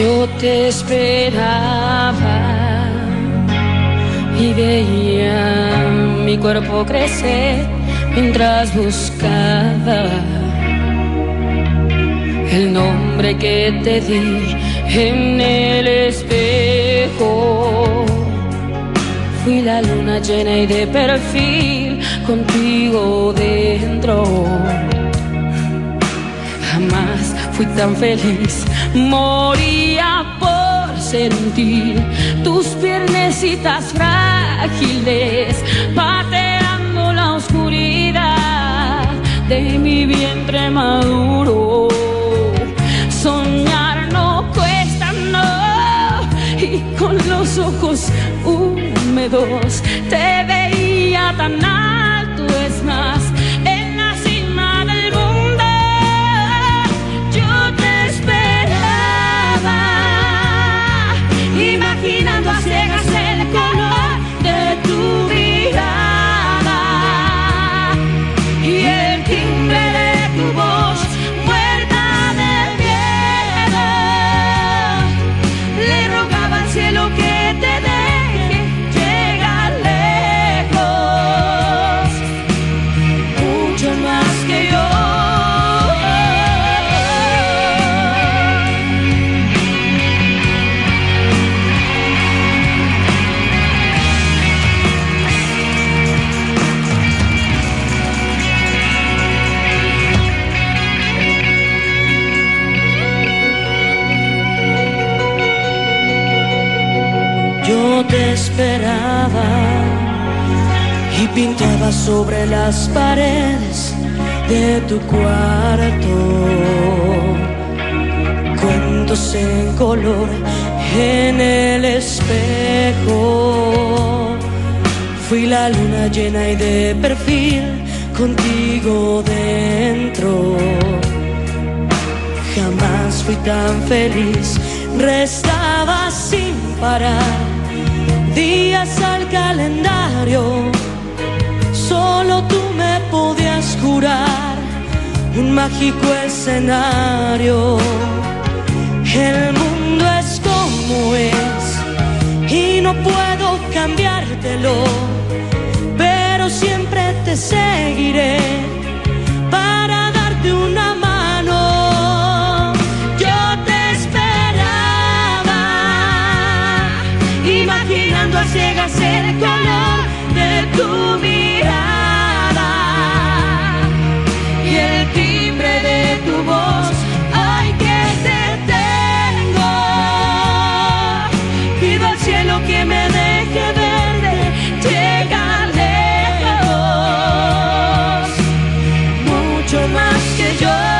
Yo te esperaba y veía mi cuerpo crecer mientras buscaba el nombre que te di en el espejo. Fui la luna llena y de perfil contigo dentro. Fui tan feliz, moría por sentir tus piernecitas frágiles pateando la oscuridad de mi vientre maduro. Soñar no cuesta, no, y con los ojos húmedos te veía tan alto, Te esperaba y pintaba sobre las paredes de tu cuarto cuentos en color en el espejo. Fui la luna llena y de perfil contigo dentro. Jamás fui tan feliz, restaba sin parar días al calendario. Solo tú me podías curar un mágico escenario. El mundo es como es y no puedo cambiártelo, pero siempre te seguiré imaginando a ciegas el color de tu mirada y el timbre de tu voz. Ay, que te tengo. Pido al cielo que me deje verte llegar lejos, mucho más que yo.